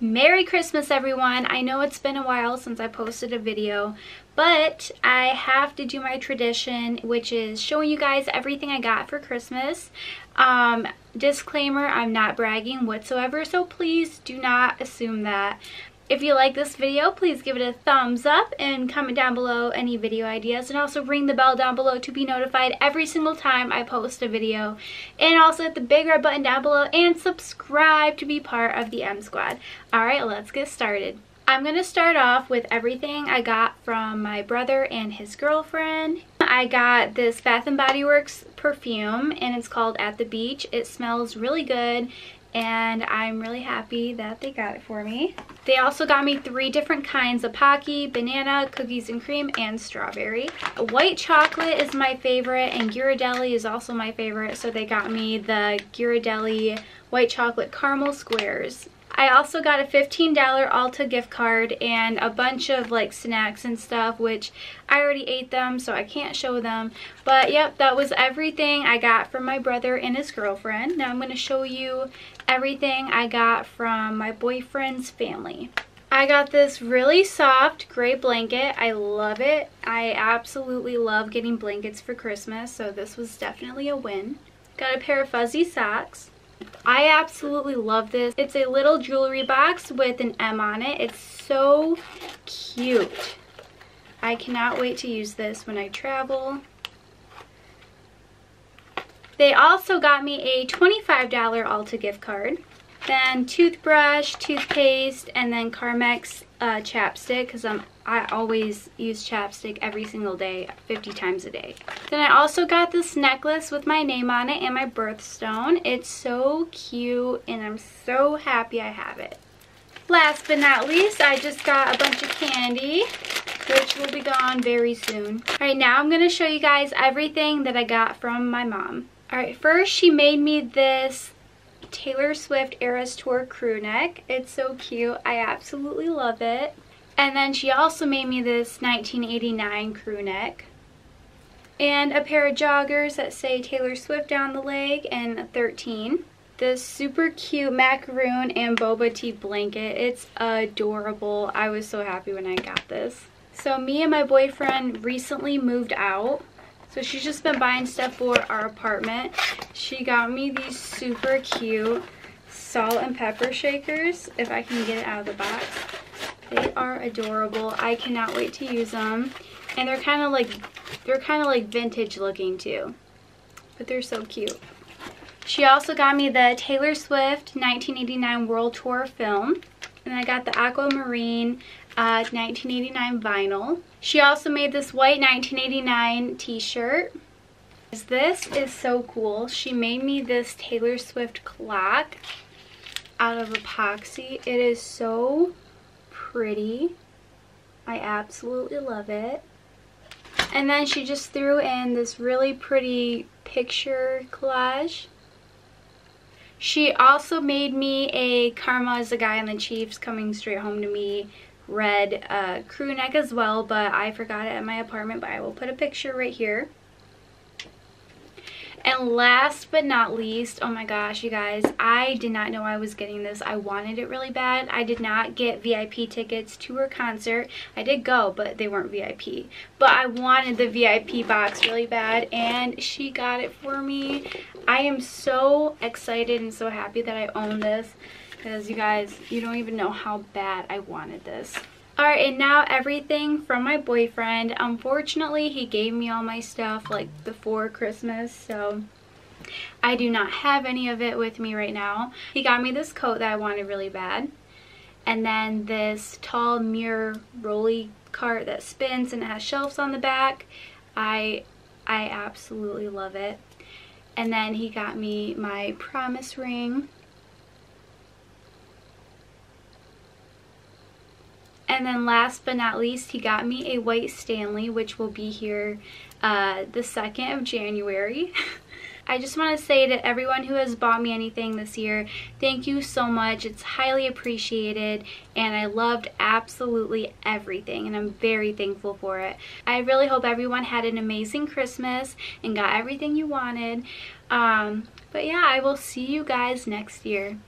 Merry Christmas, everyone. I know it's been a while since I posted a video, but I have to do my tradition, which is showing you guys everything I got for Christmas. Um, disclaimer, I'm not bragging whatsoever, so please do not assume that. If you like this video, please give it a thumbs up and comment down below any video ideas and also ring the bell down below to be notified every single time I post a video. And also hit the big red button down below and subscribe to be part of the M Squad. Alright, let's get started. I'm going to start off with everything I got from my brother and his girlfriend. I got this Bath & Body Works perfume and it's called At the Beach. It smells really good and I'm really happy that they got it for me. They also got me three different kinds of Pocky, banana, cookies and cream, and strawberry. White chocolate is my favorite and Ghirardelli is also my favorite, so they got me the Ghirardelli white chocolate caramel squares. I also got a $15 Ulta gift card and a bunch of like snacks and stuff, which I already ate them, so I can't show them. But yep, that was everything I got from my brother and his girlfriend. Now I'm going to show you everything I got from my boyfriend's family. I got this really soft gray blanket. I love it. I absolutely love getting blankets for Christmas, so this was definitely a win. Got a pair of fuzzy socks. I absolutely love this. It's a little jewelry box with an M on it. It's so cute. I cannot wait to use this when I travel. They also got me a $25 Ulta gift card. Then toothbrush, toothpaste, and then Carmex uh, chapstick because I'm I always use chapstick every single day, 50 times a day. Then I also got this necklace with my name on it and my birthstone. It's so cute and I'm so happy I have it. Last but not least, I just got a bunch of candy, which will be gone very soon. All right, now I'm gonna show you guys everything that I got from my mom. All right, first she made me this Taylor Swift Eras Tour crew neck. It's so cute. I absolutely love it. And then she also made me this 1989 crew neck. And a pair of joggers that say Taylor Swift down the leg and 13. This super cute macaroon and boba tea blanket. It's adorable. I was so happy when I got this. So me and my boyfriend recently moved out. So she's just been buying stuff for our apartment. She got me these super cute salt and pepper shakers, if I can get it out of the box. They are adorable. I cannot wait to use them. And they're kind of like, they're kind of like vintage looking too. But they're so cute. She also got me the Taylor Swift 1989 World Tour film. And I got the Aquamarine uh, 1989 vinyl. She also made this white 1989 t-shirt. This is so cool. She made me this Taylor Swift clock out of epoxy. It is so pretty. I absolutely love it. And then she just threw in this really pretty picture collage. She also made me a Karma is the guy in the Chiefs coming straight home to me red uh, crew neck as well, but I forgot it at my apartment, but I will put a picture right here. And last but not least, oh my gosh, you guys, I did not know I was getting this. I wanted it really bad. I did not get VIP tickets to her concert. I did go, but they weren't VIP. But I wanted the VIP box really bad, and she got it for me. I am so excited and so happy that I own this because you guys, you don't even know how bad I wanted this. Alright, and now everything from my boyfriend. Unfortunately, he gave me all my stuff like before Christmas, so I do not have any of it with me right now. He got me this coat that I wanted really bad. And then this tall mirror rolly cart that spins and has shelves on the back. I I absolutely love it. And then he got me my promise ring And then last but not least, he got me a white Stanley, which will be here uh, the 2nd of January. I just want to say to everyone who has bought me anything this year, thank you so much. It's highly appreciated and I loved absolutely everything and I'm very thankful for it. I really hope everyone had an amazing Christmas and got everything you wanted. Um, but yeah, I will see you guys next year.